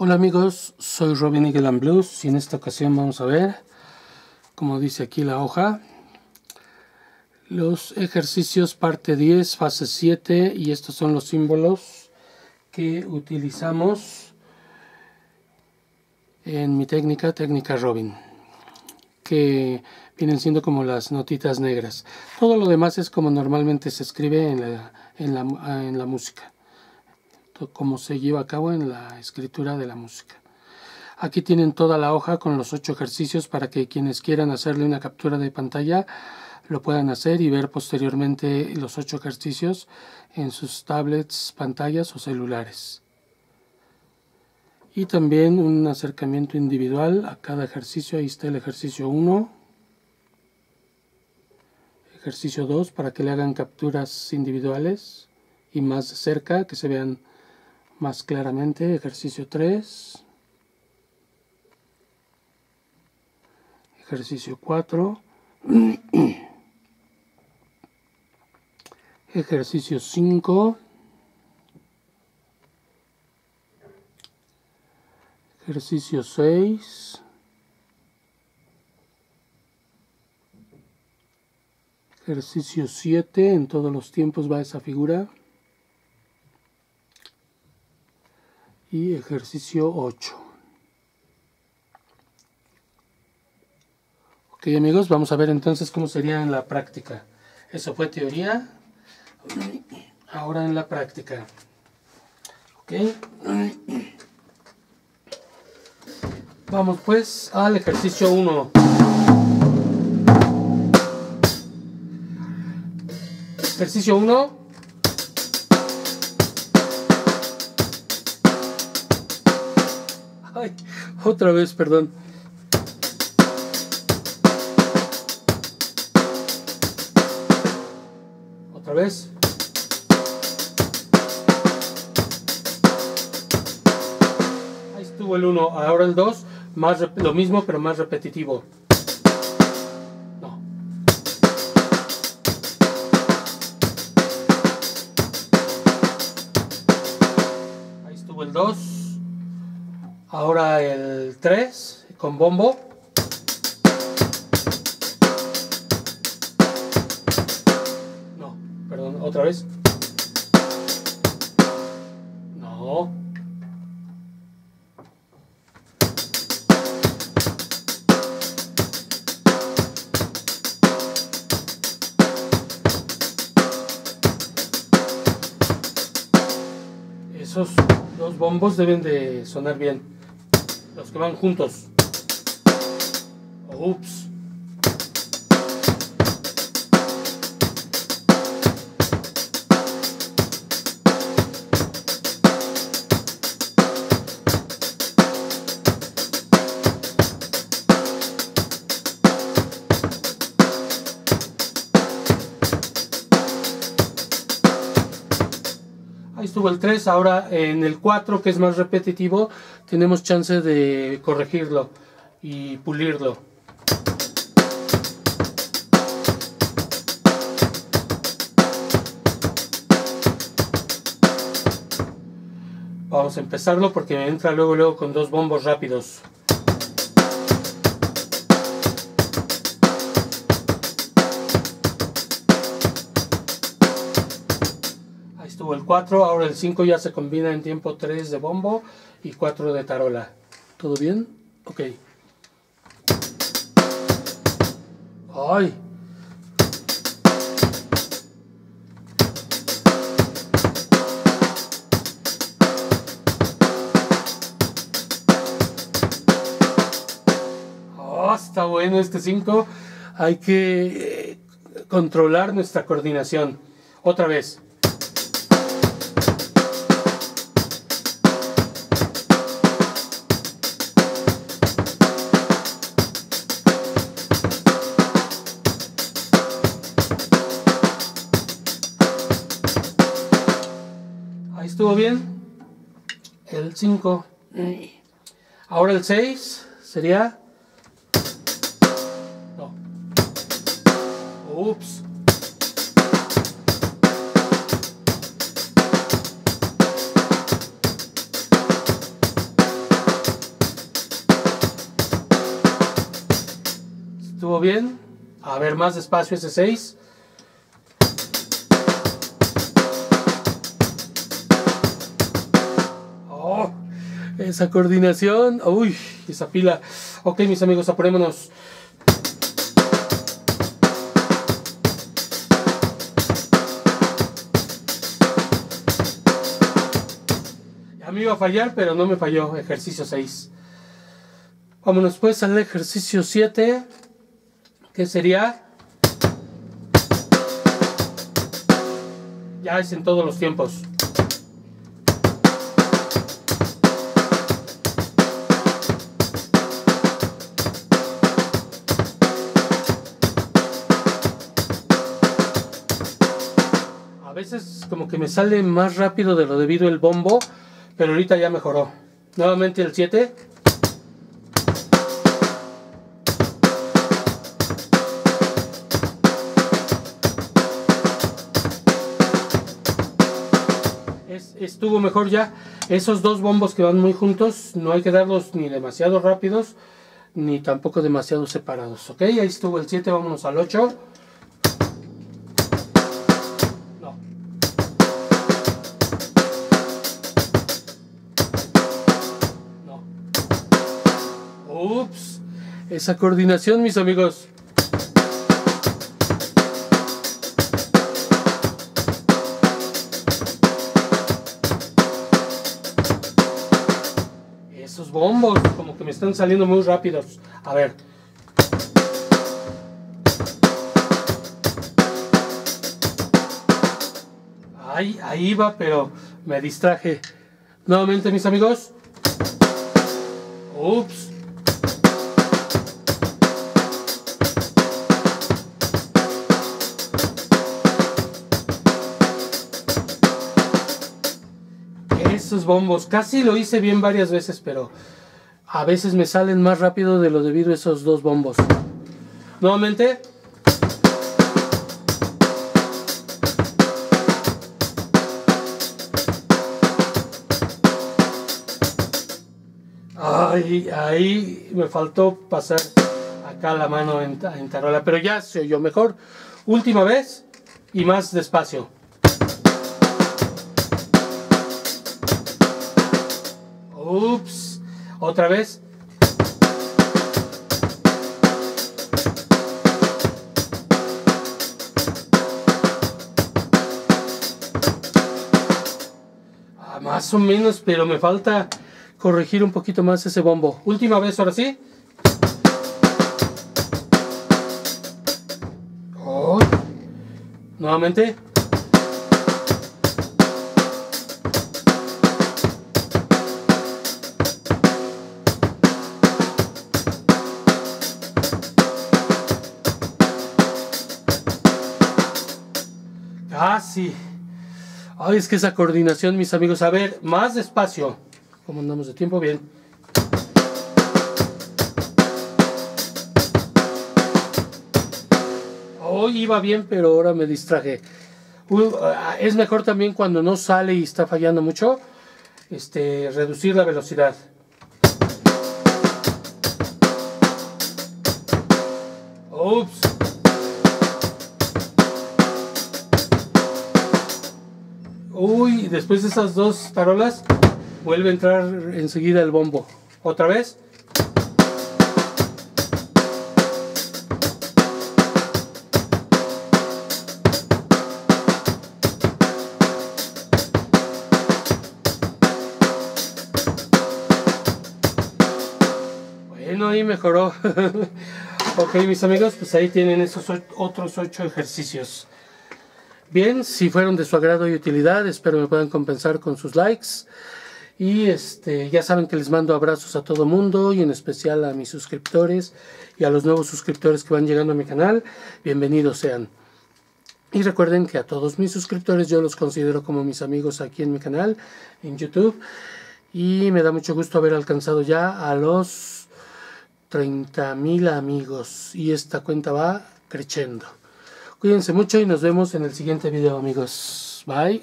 Hola amigos, soy Robin Eagle and Blues y en esta ocasión vamos a ver, como dice aquí la hoja, los ejercicios parte 10, fase 7 y estos son los símbolos que utilizamos en mi técnica, técnica Robin, que vienen siendo como las notitas negras. Todo lo demás es como normalmente se escribe en la, en la, en la música como se lleva a cabo en la escritura de la música. Aquí tienen toda la hoja con los ocho ejercicios para que quienes quieran hacerle una captura de pantalla lo puedan hacer y ver posteriormente los ocho ejercicios en sus tablets, pantallas o celulares. Y también un acercamiento individual a cada ejercicio. Ahí está el ejercicio 1, ejercicio 2 para que le hagan capturas individuales y más cerca, que se vean más claramente. Ejercicio 3. Ejercicio 4. Ejercicio 5. Ejercicio 6. Ejercicio 7. En todos los tiempos va esa figura. Y ejercicio 8. Ok amigos, vamos a ver entonces cómo sería en la práctica. Eso fue teoría, ahora en la práctica. Ok. Vamos pues al ejercicio 1. Ejercicio 1. Otra vez, perdón. Otra vez. Ahí estuvo el 1, ahora el 2, más lo mismo pero más repetitivo. Estuvo el 2. Ahora el 3 con bombo. No, perdón, otra vez. No. Esos dos bombos deben de sonar bien que van juntos. Ups. Ahí estuvo el 3, ahora en el 4 que es más repetitivo tenemos chance de corregirlo y pulirlo. Vamos a empezarlo porque me entra luego luego con dos bombos rápidos. el 4, ahora el 5 ya se combina en tiempo 3 de bombo y 4 de tarola. ¿Todo bien? Ok. ¡Ay! Oh, está bueno este 5. Hay que eh, controlar nuestra coordinación. Otra vez. estuvo bien. El 5. Ahora el 6 sería... No. ¿Estuvo bien? A ver, más despacio ese 6. Esa coordinación. Uy, esa pila. Ok, mis amigos, apurémonos. A mí iba a fallar, pero no me falló. Ejercicio 6. Vámonos pues al ejercicio 7, que sería... Ya es en todos los tiempos. A veces como que me sale más rápido de lo debido el bombo, pero ahorita ya mejoró. Nuevamente el 7. estuvo mejor ya. Esos dos bombos que van muy juntos, no hay que darlos ni demasiado rápidos, ni tampoco demasiado separados. Ok, ahí estuvo el 7, vámonos al 8. Ups. Esa coordinación, mis amigos. bombos, como que me están saliendo muy rápidos. A ver. Ahí, ahí va, pero me distraje. Nuevamente, mis amigos. Ups. Esos bombos. Casi lo hice bien varias veces, pero a veces me salen más rápido de lo debido esos dos bombos. Nuevamente. Ay, ahí me faltó pasar acá la mano en, en tarola, pero ya se oyó mejor. Última vez y más despacio. Ups. Otra vez. Ah, más o menos, pero me falta corregir un poquito más ese bombo. Última vez, ahora sí. Oh. Nuevamente. Ah, sí. Ay, es que esa coordinación, mis amigos. A ver, más despacio. ¿Cómo andamos de tiempo? Bien. Hoy iba bien, pero ahora me distraje. Ah, es mejor también cuando no sale y está fallando mucho, este, reducir la velocidad. Ups. Uy, después de esas dos tarolas, vuelve a entrar enseguida el bombo. ¿Otra vez? Bueno, ahí mejoró. ok, mis amigos, pues ahí tienen esos otros ocho ejercicios. Bien, si fueron de su agrado y utilidad, espero me puedan compensar con sus likes. Y este, ya saben que les mando abrazos a todo mundo y en especial a mis suscriptores y a los nuevos suscriptores que van llegando a mi canal. Bienvenidos sean. Y recuerden que a todos mis suscriptores yo los considero como mis amigos aquí en mi canal, en YouTube. Y me da mucho gusto haber alcanzado ya a los 30.000 amigos. Y esta cuenta va creciendo. Cuídense mucho y nos vemos en el siguiente video amigos. Bye.